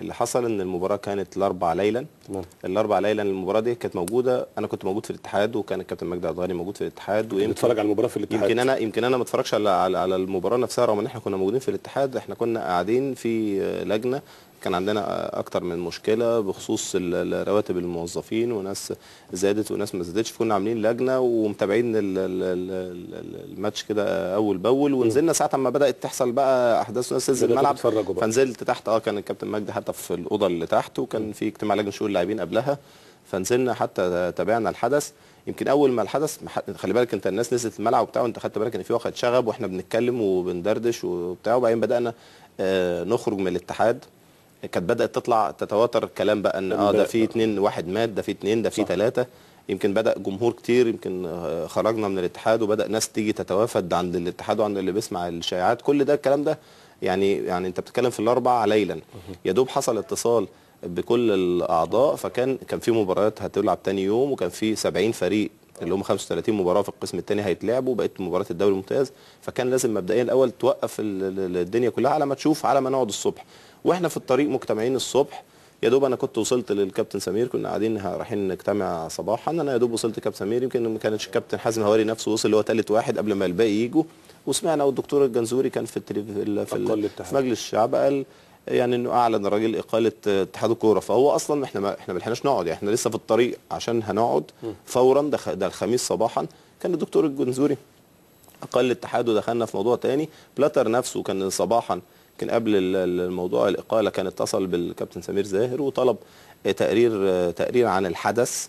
اللي حصل إن المباراة كانت الأربع ليلا. الأربع ليلا المباراة دي كانت موجودة. أنا كنت موجود في الاتحاد وكان الكابتن مجدي عضغاني موجود في الاتحاد ويمكن بتتفرج على المباراة في الاتحاد. يمكن أنا يمكن أنا ما اتفرجش على على المباراة نفسها رغم إن إحنا كنا موجودين في الاتحاد. إحنا كنا قاعدين في لجنة كان عندنا أكتر من مشكلة بخصوص رواتب الموظفين وناس زادت وناس ما زادتش. فكنا عاملين لجنة ومتابعين ال- ال- ال- ال- الماتش كده أول بأول ونزلنا ساعه ما بدأت تحصل بقى أحداث وناس تنزل الملعب. فنزلت تحت آه كان الكابتن مجدي حتى في الأوضة اللي تحت وكان في اجتماع لجنة شؤون اللاعبين قبلها. فنزلنا حتى تابعنا الحدث. يمكن أول ما الحدث خلي بالك أنت الناس نزلت الملعب وبتاع وأنت خدت بالك إن في وقت شغب وإحنا بنتكلم وبندردش وبتاع. وبعدين بدأنا آه، نخرج من الاتحاد. كانت بدأت تطلع تتواتر الكلام بقى إن آه ده في. اتنين واحد مات ده في اتنين ده في. ثلاثة يمكن بدأ جمهور كتير يمكن آه، خرجنا من الاتحاد وبدأ ناس تيجي تتوافد عند الاتحاد وعند اللي بيسمع الشائعات كل ده الكلام ده يعني يعني أنت بتتكلم في الأربع ليلا يا دوب حصل اتصال بكل الأعضاء فكان كان في مباريات هتلعب تاني يوم وكان في 70 فريق اللي هم 35 مباراة في القسم الثاني هيتلعبوا بقت مباريات الدوري الممتاز فكان لازم مبدئيا الأول توقف ال- ال- الدنيا كلها على ما تشوف على ما نقعد الصبح وإحنا في الطريق مجتمعين الصبح يا دوب أنا كنت وصلت للكابتن سمير كنا قاعدين رايحين نجتمع صباحا أنا يا دوب وصلت لكابتن سمير يمكن ما كانش الكابتن حازم هواري نفسه وصل اللي هو ثالث واحد قبل ما الباقي يجوا وسمعنا والدكتور الجنزوري كان في. في. في. في مجلس الشعب قال يعني إنه أعلن الراجل إقالة اتحاد الكورة. فهو أصلا إحنا ما إحنا ما لحقناش نقعد. يعني إحنا لسه في الطريق عشان هنقعد فورا ده, ده الخميس صباحا كان الدكتور الجنزوري أقل الاتحاد ودخلنا في موضوع تاني. بلاتر نفسه كان صباحا كان قبل ال- ال- الموضوع الإقالة كان اتصل بالكابتن سمير زاهر وطلب تقرير تقرير عن الحدث.